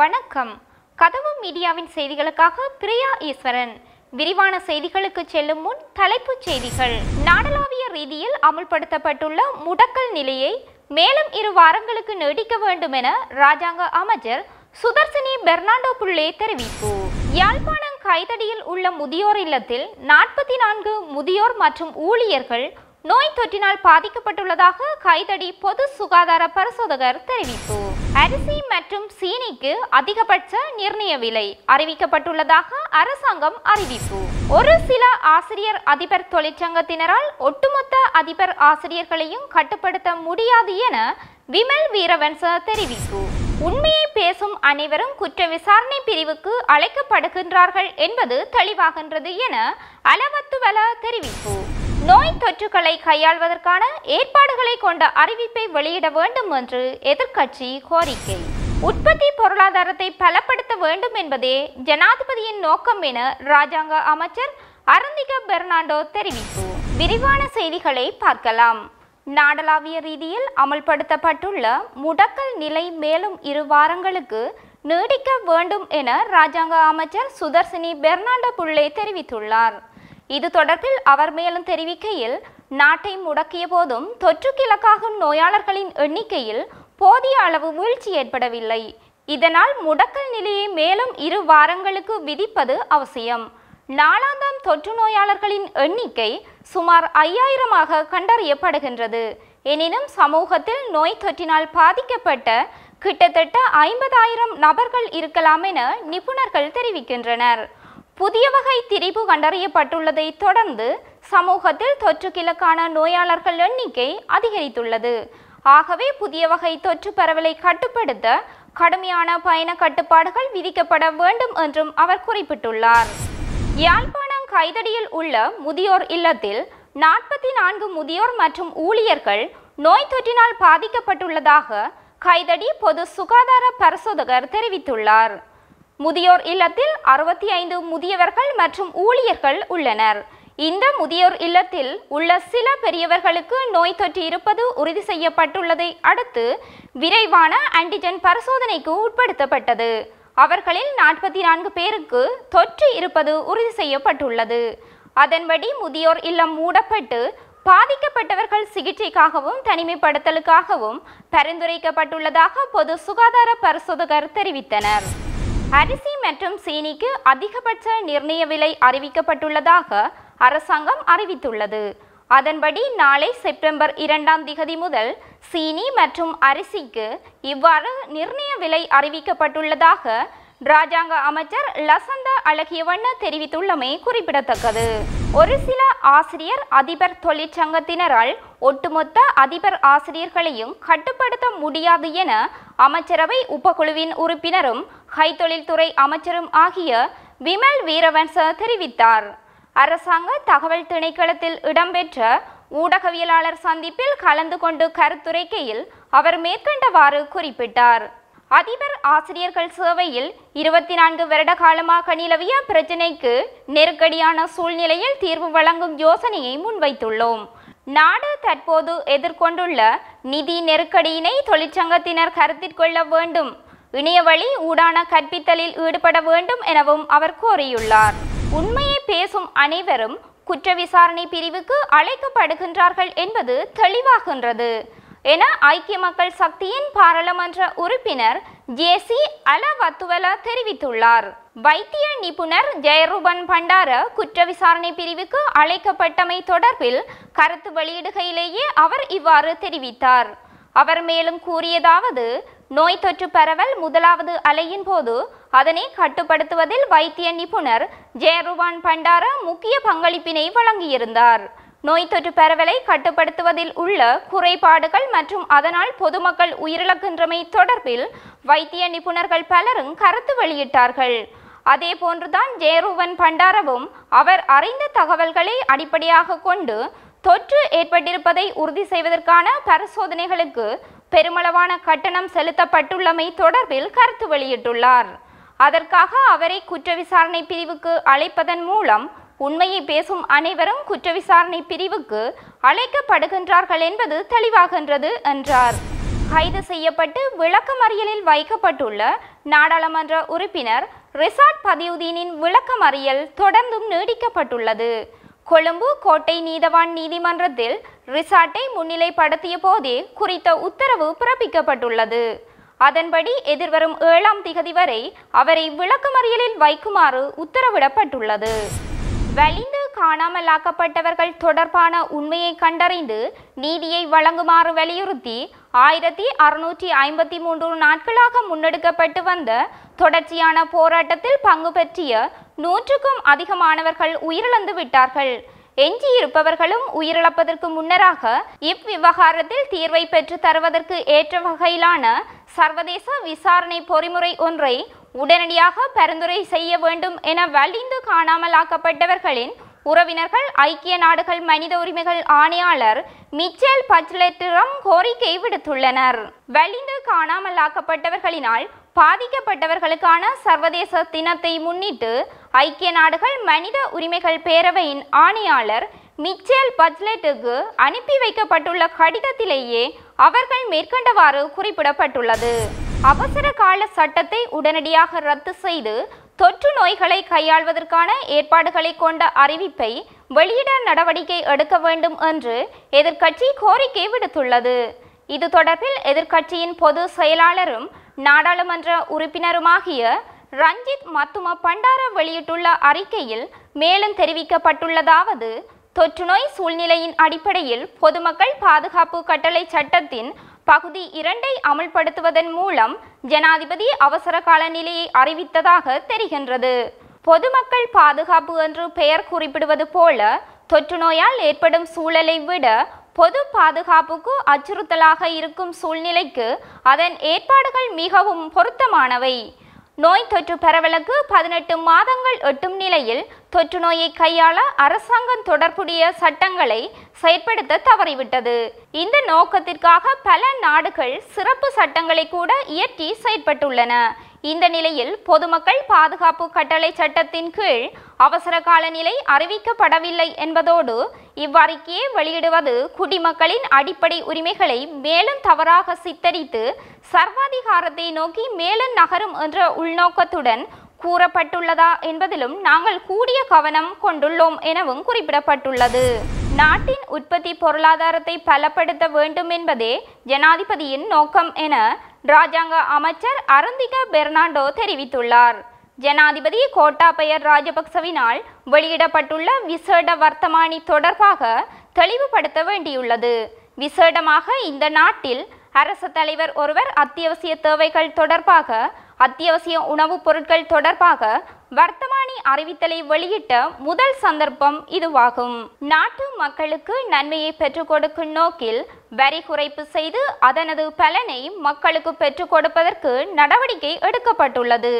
வணக்கம். கதவு மீடியாவின் செய்திகளுக்காக பிரியா ஈஸ்வரன். விரிவான செய்திகளுக்கு செல்லும் முன் தலைப்புச் செய்திகள். நாடளாவிய ரீதியில் அமுல்படுத்தப்பட்டுள்ள முடக்கல் நிலையை மேலும் இரு வாரங்களுக்கு நீடிக்க வேண்டும் என ராஜாங்க அமைச்சர் சுதர்சினி பெர்னாண்டோ புள்ளே தெரிவிப்பு. யாழ்ப்பாணம் கைதடியில் உள்ள முதியோர் இல்லத்தில் நாற்பத்தி நான்கு முதியோர் மற்றும் ஊழியர்கள் நோய் தொற்றினால் பாதிக்கப்பட்டுள்ளதாக கைதடி பொது சுகாதார பரிசோதகர் தெரிவிப்பு. அரிசி மற்றும் சீனிக்கு அதிகபட்ச நிர்ணய விலை அறிவிக்கப்பட்டுள்ளதாக அரசாங்கம் அறிவிப்பு. ஒரு சில ஆசிரியர் அதிபர் தொழிற்சங்கத்தினரால் ஒட்டுமொத்த அதிபர் ஆசிரியர்களையும் கட்டுப்படுத்த முடியாது என விமல் வீரவன்ச தெரிவிப்பு. உண்மையை பேசும் அனைவரும் குற்ற விசாரணை பிரிவுக்கு அழைக்கப்படுகின்றார்கள் என்பது தெளிவாகின்றது என அலவத்துவல தெரிவிப்பு. நோய் தொற்றுகளை கையாள்வதற்கான ஏற்பாடுகளை கொண்ட அறிவிப்பை வெளியிட வேண்டும் என்று எதிர்க்கட்சி கோரிக்கை. உற்பத்தி பொருளாதாரத்தை பலப்படுத்த வேண்டும் என்பதே ஜனாதிபதியின் நோக்கம் என ராஜாங்க அமைச்சர் அருந்திக பெர்னாண்டோ தெரிவிப்பு. விரிவான செய்திகளை பார்க்கலாம். நாடளாவிய ரீதியில் அமல்படுத்தப்பட்டுள்ள முடக்கல் நிலை மேலும் இரு வாரங்களுக்கு நீடிக்க வேண்டும் என ராஜாங்க அமைச்சர் சுதர்சினி பெர்னாண்டோ புள்ளே தெரிவித்துள்ளார். இது தொடர்பில் அவர் மேலும் தெரிவிக்கையில் நாட்டை முடக்கிய போதும் தொற்றுக்கு இலக்காகும் நோயாளர்களின் எண்ணிக்கையில் போதிய அளவு வீழ்ச்சி ஏற்படவில்லை. இதனால் முடக்கல் நிலையை மேலும் இரு வாரங்களுக்கு விதிப்பது அவசியம். நாளாந்தம் தொற்று நோயாளர்களின் எண்ணிக்கை சுமார் ஐயாயிரமாக கண்டறியப்படுகின்றது. எனினும் சமூகத்தில் நோய் தொற்றினால் பாதிக்கப்பட்ட கிட்டத்தட்ட ஐம்பதாயிரம் நபர்கள் இருக்கலாம் என நிபுணர்கள் தெரிவிக்கின்றனர். புதிய வகை திரிபு கண்டறியப்பட்டுள்ளதை தொடர்ந்து சமூகத்தில் தொற்றுக்கிழக்கான நோயாளர்கள் எண்ணிக்கை அதிகரித்துள்ளது. ஆகவே புதிய வகை தொற்று பரவலை கட்டுப்படுத்த கடுமையான பயண கட்டுப்பாடுகள் விதிக்கப்பட வேண்டும் என்றும் அவர் குறிப்பிட்டுள்ளார். யாழ்ப்பாணம் கைதடியில் உள்ள முதியோர் இல்லத்தில் நாற்பத்தி நான்கு முதியோர் மற்றும் ஊழியர்கள் நோய் தொற்றினால் பாதிக்கப்பட்டுள்ளதாக கைதடி பொது சுகாதார பரிசோதகர் தெரிவித்துள்ளார். முதியோர் இல்லத்தில் அறுபத்தி ஐந்து முதியவர்கள் மற்றும் ஊழியர்கள் உள்ளனர். இந்த முதியோர் இல்லத்தில் உள்ள சில பெரியவர்களுக்கு நோய் தொற்று இருப்பது உறுதி செய்யப்பட்டுள்ளதை அடுத்து விரைவான ஆன்டிஜென் பரிசோதனைக்கு உட்படுத்தப்பட்டது. அவர்களில் நாற்பத்தி நான்கு பேருக்கு தொற்று இருப்பது உறுதி செய்யப்பட்டுள்ளது. அதன்படி முதியோர் இல்லம் மூடப்பட்டு பாதிக்கப்பட்டவர்கள் சிகிச்சைக்காகவும் தனிமைப்படுத்தலுக்காகவும் பரிந்துரைக்கப்பட்டுள்ளதாக பொது சுகாதார பரிசோதகர் தெரிவித்தனர். அரிசி மற்றும் சீனிக்கு அதிகபட்ச நிர்ணய விலை அறிவிக்கப்பட்டுள்ளதாக அரசாங்கம் அறிவித்துள்ளது. அதன்படி நாளை செப்டம்பர் இரண்டாம் திகதி முதல் சீனி மற்றும் அரிசிக்கு இவ்வாறு நிர்ணய விலை அறிவிக்கப்பட்டுள்ளதாக ராஜாங்க அமைச்சர் லசந்த அழகியவண்ண தெரிவித்துள்ளமை குறிப்பிடத்தக்கது. ஒரு சில ஆசிரியர் அதிபர் தொழிற்சங்கத்தினரால் ஒட்டுமொத்த அதிபர் ஆசிரியர்களையும் கட்டுப்படுத்த முடியாது என அமைச்சரவை உபக்குழுவின் உறுப்பினரும் கைத்தொழில்துறை அமைச்சரும் ஆகிய விமல் வீரவன்ச தெரிவித்தார். அரசாங்க தகவல் திணைக்களத்தில் இடம்பெற்ற ஊடகவியலாளர் சந்திப்பில் கலந்து கொண்டு கருத்துரைக்கையில் அவர் மேற்கண்டவாறு குறிப்பிட்டார். அதிபர் ஆசிரியர்கள் சேவையில் இருபத்தி நான்கு வருட காலமாக நிலவிய பிரச்சினைக்கு நெருக்கடியான சூழ்நிலையில் தீர்வு வழங்கும் யோசனையை முன்வைத்துள்ளோம். நாடு தற்போது எதிர்கொண்டுள்ள நிதி நெருக்கடியினை தொழிற்சங்கத்தினர் கருத்தில் கொள்ள வேண்டும். இணையவழி ஊடான கற்பித்தலில் ஈடுபட வேண்டும் எனவும் அவர் கோரியுள்ளார். உண்மையை பேசும் அனைவரும் குற்ற விசாரணை பிரிவுக்கு அழைக்கப்படுகின்றார்கள் என்பது தெளிவாகின்றது. என ஐக்கிய மக்கள் சக்தியின் பாராளுமன்ற உறுப்பினர் ஜேசி அலவத்துவல தெரிவித்துள்ளார். வைத்திய நிபுணர் ஜெயரூபன் பண்டார குற்ற விசாரணை பிரிவுக்கு அழைக்கப்பட்டமை தொடர்பில் கருத்து வெளியிடுகையிலேயே அவர் இவ்வாறு தெரிவித்தார். அவர் மேலும் கூறியதாவது நோய் தொற்று பரவல் முதலாவது அலையின் போது அதனை கட்டுப்படுத்துவதில் வைத்திய நிபுணர் ஜெயரூபான் பண்டார முக்கிய பங்களிப்பினை வழங்கியிருந்தார். நோய் தொற்று பரவலை கட்டுப்படுத்துவதில் உள்ள குறைபாடுகள் மற்றும் அதனால் பொதுமக்கள் உயிரிழக்கின்றமை தொடர்பில் வைத்திய நிபுணர்கள் பலரும் கருத்து வெளியிட்டார்கள். அதே போன்றுதான் ஜெயரூவன் பண்டாரவும் அவர் அறிந்த தகவல்களை அடிப்படையாக கொண்டு தொற்று ஏற்பட்டிருப்பதை உறுதி செய்வதற்கான பரிசோதனைகளுக்கு பெருமளவான கட்டணம் செலுத்தப்பட்டுள்ளமை தொடர்பில் கருத்து வெளியிட்டுள்ளார். அதற்காக அவரை குற்ற விசாரணை பிரிவுக்கு அழைப்பதன் மூலம் உண்மையை பேசும் அனைவரும் குற்ற விசாரணை பிரிவுக்கு அழைக்கப்படுகின்றார்கள் என்பது தெளிவாகின்றது என்றார். கைது செய்யப்பட்டு விளக்கமறியலில் வைக்கப்பட்டுள்ள நாடாளுமன்ற உறுப்பினர் ரிசார்ட் பதியுதீனின் விளக்கமறியல் தொடர்ந்தும் நீடிக்கப்பட்டுள்ளது. கொழும்பு கோட்டை நீதவான் நீதிமன்றத்தில் ரிசார்ட்டை முன்னிலைப்படுத்திய போதே குறித்த உத்தரவு பிறப்பிக்கப்பட்டுள்ளது. அதன்படி எதிர்வரும் ஏழாம் திகதி வரை அவரை விளக்கமறியலில் வைக்குமாறு உத்தரவிடப்பட்டுள்ளது. வலிந்து காணாமலாக்கப்பட்டவர்கள் தொடர்பான உண்மையை கண்டறிந்து நீதியை வழங்குமாறு வலியுறுத்தி ஆயிரத்தி அறுநூற்றி ஐம்பத்தி மூன்று நாட்களாக முன்னெடுக்கப்பட்டு வந்த தொடர்ச்சியான போராட்டத்தில் பங்கு பெற்றிய நூற்றுக்கும் அதிகமானவர்கள் உயிரிழந்து விட்டார்கள். எஞ்சியிருப்பவர்களும் உயிரிழப்பதற்கு முன்னராக இவ்விவகாரத்தில் தீர்வை பெற்று தருவதற்கு ஏற்ற வகையிலான சர்வதேச விசாரணை பொறிமுறை ஒன்றை உடனடியாக பரிந்துரை செய்ய வேண்டும் என வலிந்து காணாமலாக்கப்பட்டவர்களின் உறவினர்கள் ஐக்கிய நாடுகள் மனித உரிமைகள் ஆணையாளர் மிச்சேல் பச்லெட்டிடம் கோரிக்கை விடுத்துள்ளனர். வலிந்து காணாமலாக்கப்பட்டவர்களினால் பாதிக்கப்பட்டவர்களுக்கான சர்வதேச தினத்தை முன்னிட்டு ஐக்கிய நாடுகள் மனித உரிமைகள் பேரவையின் ஆணையாளர் மிச்சேல் பட்லெட்டுக்கு அனுப்பி வைக்கப்பட்டுள்ள கடிதத்திலேயே அவர்கள் மேற்கண்டவாறு குறிப்பிடப்பட்டுள்ளது. அவசர கால சட்டத்தை உடனடியாக ரத்து செய்து தொற்று நோய்களை கையாள்வதற்கான ஏற்பாடுகளை கொண்ட அறிவிப்பை வெளியிட நடவடிக்கை எடுக்க வேண்டும் என்று எதிர்க்கட்சி கோரிக்கை விடுத்துள்ளது. இது தொடர்பில் எதிர்க்கட்சியின் பொது செயலாளரும் நாடாளுமன்ற உறுப்பினருமாகிய ரஞ்சித் மத்தும பண்டார வெளியிட்டுள்ள அறிக்கையில் மேலும் தெரிவிக்கப்பட்டுள்ளதாவது தொற்றுநோய் சூழ்நிலையின் அடிப்படையில் பொதுமக்கள் பாதுகாப்பு கட்டளை சட்டத்தின் பகுதி இரண்டை அமல்படுத்துவதன் மூலம் ஜனாதிபதி அவசர கால நிலையை அறிவித்ததாக தெரிகின்றது. பொதுமக்கள் பாதுகாப்பு என்று பெயர் குறிப்பிடுவது போல தொற்று நோயால் ஏற்படும் சூழலை விட பொது பாதுகாப்புக்கு அச்சுறுத்தலாக இருக்கும் சூழ்நிலைக்கு அதன் ஏற்பாடுகள் மிகவும் பொருத்தமானவை. நோய் தொற்று பரவலுக்கு பதினெட்டு மாதங்கள் எட்டும் நிலையில் தொற்று நோயை கையாள அரசாங்கம் தொடர்புடைய சட்டங்களை செயற்படுத்த தவறிவிட்டது. இந்த நோக்கத்திற்காக பல நாடுகள் சிறப்பு சட்டங்களை கூட இயற்றி செயற்பட்டுள்ளன. இந்த நிலையில் பொதுமக்கள் பாதுகாப்பு கட்டளை சட்டத்தின் கீழ் அவசர கால நிலை அறிவிக்கப்படவில்லை என்பதோடு இவ்வறிக்கையை வெளியிடுவது குடிமக்களின் அடிப்படை உரிமைகளை மேலும் தவறாக சித்தரித்து சர்வாதிகாரத்தை நோக்கி மேலும் நகரும் என்ற உள்நோக்கத்துடன் கூறப்பட்டுள்ளதா என்பதிலும் நாங்கள் கூடிய கவனம் கொண்டுள்ளோம் எனவும் குறிப்பிடப்பட்டுள்ளது. நாட்டின் உற்பத்தி பொருளாதாரத்தை பலப்படுத்த வேண்டும் என்பதே ஜனாதிபதியின் நோக்கம் என ராஜாங்க அமைச்சர் அரந்திக பெர்னாண்டோ தெரிவித்துள்ளார். ஜனாதிபதி கோட்டாபய ராஜபக்சவினால் வெளியிடப்பட்டுள்ள விசேட வர்த்தமானி தொடர்பாக தெளிவுபடுத்த வேண்டியுள்ளது. விசேடமாக இந்த நாட்டில் அரசு தலைவர் ஒருவர் அத்தியாவசிய தேவைகள் தொடர்பாக அத்தியாவசிய உணவுப் பொருட்கள் தொடர்பாக வர்த்தமானி அறிவித்தலை வெளியிட்ட முதல் சந்தர்ப்பம் இதுவாகும். நாட்டு மக்களுக்கு நன்மையை பெற்றுக் கொடுக்கும் நோக்கில் வரி குறைப்பு செய்து அதனது பலனை மக்களுக்கு பெற்றுக் கொடுப்பதற்கு நடவடிக்கை எடுக்கப்பட்டுள்ளது.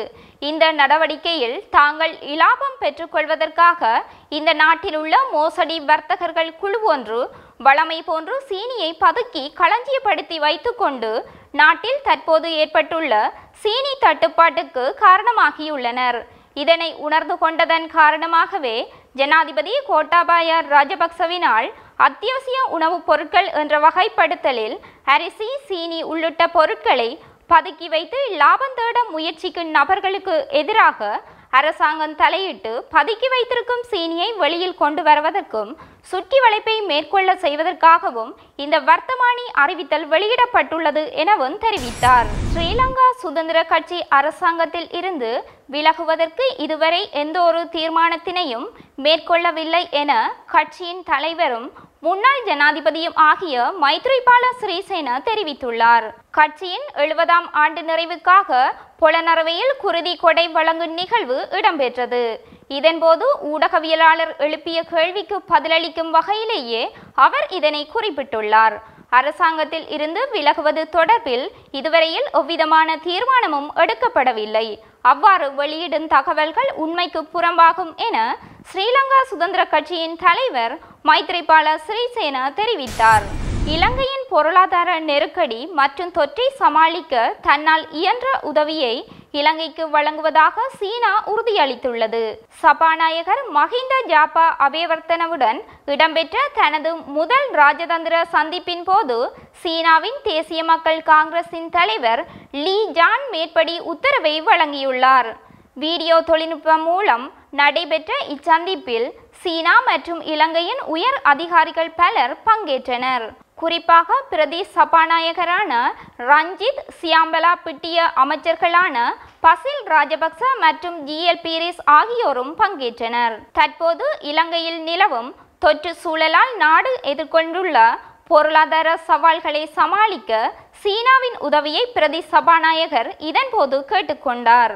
இந்த நடவடிக்கையில் தாங்கள் இலாபம் பெற்றுக்கொள்வதற்காக இந்த நாட்டில் உள்ள மோசடி வர்த்தகர்கள் குழு ஒன்று வளமை போன்று சீனியை பதுக்கி களஞ்சியப்படுத்தி வைத்துக்கொண்டு நாட்டில் தற்போது ஏற்பட்டுள்ள சீனி தட்டுப்பாட்டுக்கு காரணமாகியுள்ளனர். இதனை உணர்ந்து கொண்டதன் காரணமாகவே ஜனாதிபதி கோட்டாபாய ராஜபக்சவினால் அத்தியாவசிய உணவுப் பொருட்கள் என்ற வகைப்படுத்தலில் அரிசி சீனி உள்ளிட்ட பொருட்களை பதுக்கி வைத்து லாபம் தேட முயற்சிக்கும் நபர்களுக்கு எதிராக அரசாங்கம் தலையிட்டு பதுக்கி வைத்திருக்கும் சீனியை வெளியில் கொண்டு வருவதற்கும் சுற்றி வளைப்பை மேற்கொள்ள செய்வதற்காகவும் இந்த வர்த்தமானி அறிவித்தல் வெளியிடப்பட்டுள்ளது எனவும் தெரிவித்தார். ஸ்ரீலங்கா சுதந்திர கட்சி அரசாங்கத்தில் இருந்து விலகுவதற்கு இதுவரை எந்த ஒரு தீர்மானத்தினையும் மேற்கொள்ளவில்லை என கட்சியின் தலைவரும் முன்னாள் ஜனாதிபதியும் ஆகிய மைத்ரிபால சிறிசேன தெரிவித்துள்ளார். கட்சியின் எழுபதாம் ஆண்டு நிறைவுக்காக புலனறவையில் குருதி கொடை வழங்கும் நிகழ்வு இடம்பெற்றது. இதன்போது ஊடகவியலாளர் எழுப்பிய கேள்விக்கு பதிலளிக்கும் வகையிலேயே அவர் இதனை குறிப்பிட்டுள்ளார். அரசாங்கத்தில் இருந்து விலகுவது தொடர்பில் இதுவரையில் எவ்விதமான தீர்மானமும் எடுக்கப்படவில்லை. அவ்வாறு வெளியிடும் தகவல்கள் உண்மைக்கு புறம்பாகும் என ஸ்ரீலங்கா சுதந்திர கட்சியின் தலைவர் மைத்ரிபால சிறிசேனா தெரிவித்தார். இலங்கையின் பொருளாதார நெருக்கடி மற்றும் தொற்றை சமாளிக்க தன்னால் இயன்ற உதவியை இலங்கைக்கு வழங்குவதாக சீனா உறுதியளித்துள்ளது. சபாநாயகர் மஹிந்த ஜாப்பா அபேவர்த்தனவுடன் இடம்பெற்ற தனது முதல் ராஜதந்திர சந்திப்பின் போது சீனாவின் தேசிய மக்கள் காங்கிரசின் தலைவர் லீ ஜான் மேற்படி உத்தரவை வழங்கியுள்ளார். வீடியோ தொழில்நுட்பம் மூலம் நடைபெற்ற இச்சந்திப்பில் சீனா மற்றும் இலங்கையின் உயர் அதிகாரிகள் பலர் பங்கேற்றனர். குறிப்பாக பிரதி சபாநாயகரான ரஞ்சித் சியாம்பலா பிட்டிய அமைச்சர்களான பசில் ராஜபக்ச மற்றும் ஜிஎல் பீரிஸ் ஆகியோரும் பங்கேற்றனர். தற்போது இலங்கையில் நிலவும் தொற்று சூழலால் நாடு எதிர்கொண்டுள்ள பொருளாதார சவால்களை சமாளிக்க சீனாவின் உதவியை பிரதி சபாநாயகர் இதன்போது கேட்டுக்கொண்டார்.